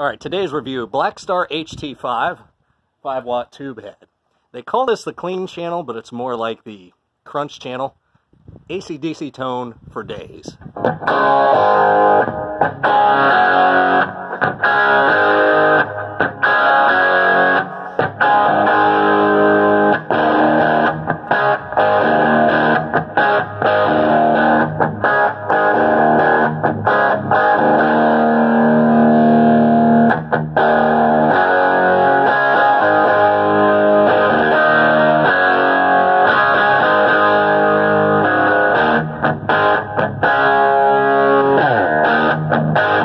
All right, today's review, Blackstar HT5, 5 watt tube head. They call this the clean channel, but it's more like the crunch channel. AC-DC tone for days.